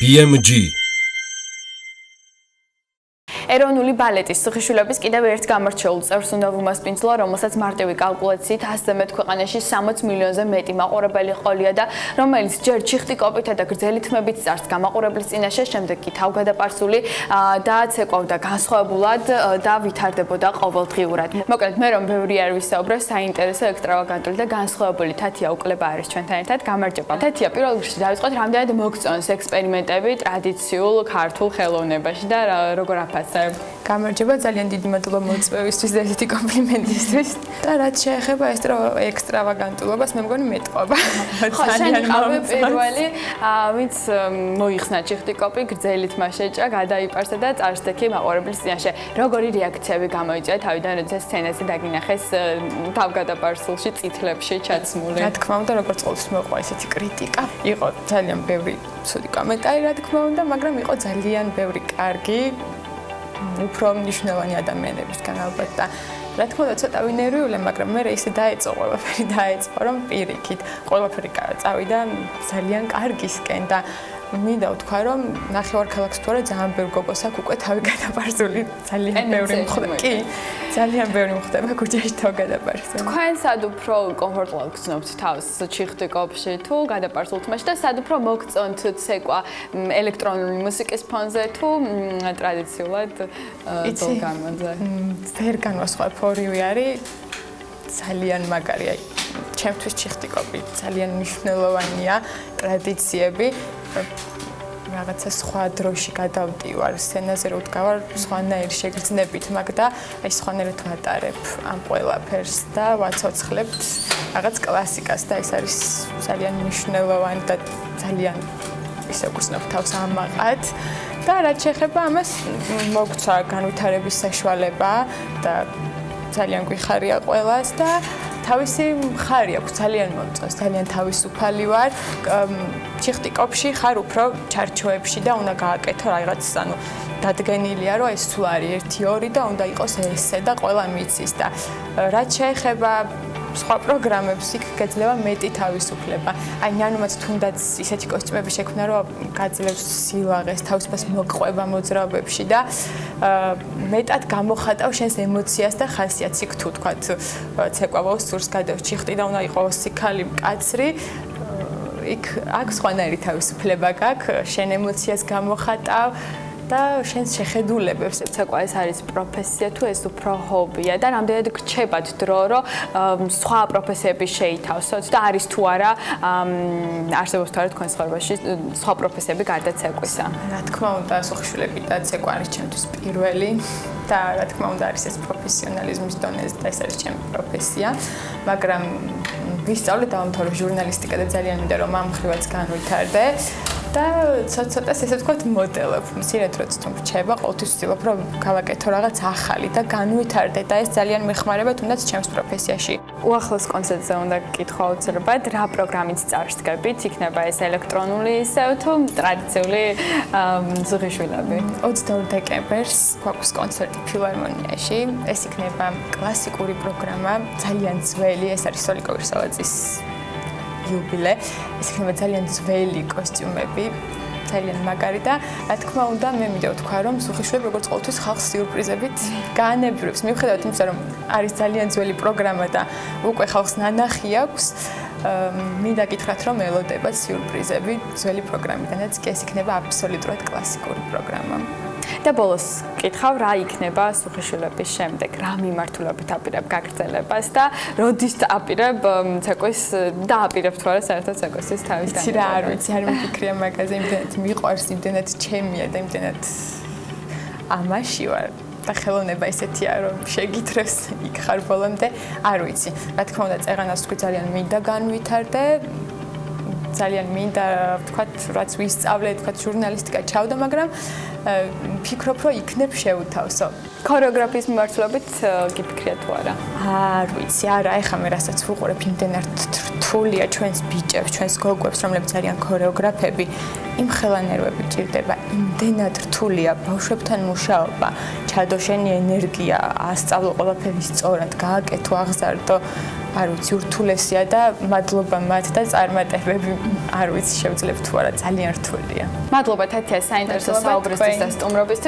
PMG ეროვნული ბალეტის სიხშულების კიდევ ერთ გამორჩეულ წევრს უნდა ვუმასპინძლო, რომელსაც მარტივი კალკულაციით 100-ზე მეტ ქვეყანაში 60 მილიონზე მეტი მაყურებელი ყოლია და რომელიც ჯერ ჩიხტი კოპითა და გრძელი თმებით წარს გამაყურებლის წინაშე, შემდეგ კი თავგადაპარსული და ცეკვავდა განსხვავებულად და ვითარდებოდა ყოველდღიურად. მოკლედ, მე რომ ბევრი არ ვისაუბრე, საინტერესო, ექსტრავაგანტული და განსხვავებული თათია უკლება არის ჩვენთან ერთად. გამარჯობა. თათია, პირველ რიგში დავიწყოთ, რამდენად მოგწონს ექსპერიმენტები ტრადიციულ ქართულ ხელოვნებაში და როგორ აფასებ გამარჯობა ძალიან დიდი მადლობა მოწვევისთვის და ესეთი კომპლიმენტისთვის. და რაც შეეხება ექსტრავაგანტულობას მე მგონი მეტყობა. ძალიან მოვწევს პირველი. ვინც მოიხსნა ჩიხტიკოპი გრძელით მასეჭა გადაიპარსა და წარსდექი მაყურებლის წინაშე. როგორი რეაქციები გამოიწვია თავიდან როცა სცენაზე დაგინახეს თავგადაპარსულში წითლებში ჩაცმული? რა თქმა უნდა როგორც ყოველთვის მოყვა ესეთი კრიტიკა იყო ძალიან ბევრი ცუდი კომენტარი რა თქმა უნდა მაგრამ იყო ძალიან ბევრი კარგი უფრო მნიშვნელოვანი ადამიანებისგან ალბათ და რა თქმა უნდა ცოტა ვინერვიულე, მაგრამ მე ისე დაეწყო ყველაფერი დაეწყო რომ პირიქით ყველაფერი წავიდა ძალიან კარგისკენ და მინდა ვთქვა რომ ნახევარქალაქს თუ არა ძალიან ბევრი გოგოს აქვს უკვე თავი გადაბარზული ძალიან ბევრი მხდება კი ძალიან ბევრი მხდება ქუჩაში თავ გადაბარზული. თქვენ სად უფრო კომფორტულად გრძნობთ თავს? ჩიხტიკოპში თუ გადაბარზულ თმაში და სად უფრო მოგწონთ ცეკვა ელექტრონული მუსიკის ფონზე თუ ტრადიციულად დოლგამაზე ვერ განვასხვავებ ორივე არის ძალიან მაგარია ჩემთვის ჩიხტიკოპი ძალიან მნიშვნელოვანია ტრადიციები რაღაცა სხვა დროში გადავდივარ სცენაზე რო ვდგავარ სხვანაირ შეგრძნებით მაგ და აი სხვანაირად ვატარებ ამ ყველაფერს და ვაცოცხლებთ რაღაც კლასიკას და ეს არის ძალიან მნიშვნელოვანი და ძალიან ისე გусნობ თავს ამაყად. და რაც შეეხება ამას მოგცა განვითარების საშუალება და ძალიან გვიხარია ყველას და თავისი მხარი აქვს ძალიან მომწონს ძალიან თავისუფალი ვარ ჩიხტიკოპში ხარ უფრო ჩარჩოებში და უნდა გააკეთო რაღაც ანუ დადგენილია რომ ეს თუ არის 1 2 და უნდა იყოს ესე და ყველა მიცის და რაც შეეხება სხვა პროგრამებს იქ გეძლევა მეტი თავისუფლება. აი ნანუმაც თუნდაც ისეთი კოსტიუმები შექმნა, რომ გაძლევს სილაღეს, თავისუფლებას მოყვება მოძრაობებში და მეტად გამოხატავ შენს ემოციას და ხასიათს. იქ თუ თქვა ცეკვავოს სურს გადავჭი ხტი და უნდა იყოს სიქალი მკაცრი. იქ აქ სხვანაირი თავისუფლება გაქვს. შენ ემოციას გამოხატავ და შენს შეხედულებებს ცეკვა ეს არის პროფესია თუ ეს უფრო ჰობია და რამდენად გრჩებათ დრო რომ სხვა პროფესიები შეითავსოთ და არის თუ არა არსებობს თუ არა თქვენ ცხოვრებაში სხვა პროფესიები გარდა ცეკვისა რა თქმა უნდა სოხშულები და ცეკვა არის ჩემთვის პირველი და რა თქმა უნდა არის ეს პროფესიონალიზმის დონეზე და ეს არის ჩემი პროფესია მაგრამ ვისწავლე დაამთავრე ჟურნალისტიკა და ძალიან მინდა რომ ამ ხრივაც განვითარდე და ცოტა-ცოტა ესე ვთქვათ მოდელებ. მცირედ როც თუ რჩება, ყოველთვის ვცდილობ რომ გავაკეთო რაღაც ახალი და განვითარდე და ეს ძალიან მეხმარება თუნდაც ჩემს პროფესიაში. უახლოს კონცერტზე უნდა გკითხო აუცილებლად, რა პროგრამით წარსდგებით? იქნება ეს ელექტრონული ისე თუ ტრადიციული ზღიშვილები? 22 დეკემბერს გვაქვს კონცერტი ფილარმონიაში. ეს იქნება კლასიკური პროგრამა, ძალიან ძველი, ეს არის სოლიკოვი სალაძის იუბილე. ეს იქნება ძალიან ძველი კოსტიუმები, ძალიან მაგარი და რა თქმა უნდა, მე მინდა ვთქვა, რომ სუხიშვილი როგორც ყოველთვის ხალხს სიურპრიზებით განებრებს. მიუხედავად იმისა, რომ არის ძალიან ძველი პროგრამა და უკვე ხალხს ნანახი აქვს, მინდა გითხრათ, რომ ელოდება სიურპრიზები ძველი პროგრამიდანაც, კი ეს იქნება აბსოლუტურად კლასიკური პროგრამა. და ბოლოს კითხავ რა იქნება სუხიშვილების შემდეგ? რა მიმართულებით აპირებ გაგრძელებას და როდის აპირებ ცეკვის და აპირებ თუ არა საერთოდ ცეკვისთვის თავის და რა არ ვიცი არ მიფიქრია მაგაზე იმდენად მიყვარს იმდენად ჩემია და იმდენად ამაში ვარ და ხელოვნება ისეთია რომ შეგითხრეს იქ ხარ ბოლომდე არ ვიცი რა თქმა უნდა წეღანას თქვი ძალიან მინდა განვითარდე ძალიან მინდა ვთქვათ რაც ვისწავლე ვთქვათ ჟურნალისტიკა ჩავდა მაგრამ ფიქრობ, რომ იქნებ შეუთავსო. ქორეოგრაფიის მიმართულებით გიფიქრია თუ არა? არ ვიცი, არა, ეხლა მე რასაც ვუყურებ იმდენად რთულია ჩვენს ბიჭებს, ჩვენს გოგოებს, რომლებიც არიან ქორეოგრაფები, იმ ხელანერვები ჭირდება, იმდენად რთულია ბავშვებთან მუშაობა, ჩადო შენი ენერგია, ასწავლო ყველაფერი სწორად, გააკეთო, აღზარდო. არ ვიცი, ურთულესია და მადლობა მათ და წარმატებები არ ვიცი, შევძლებ თუ არა, ძალიან რთულია. მადლობა თეთია საინტერესო საუბრისთვის და სტუმრობისთვის.